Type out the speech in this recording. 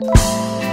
you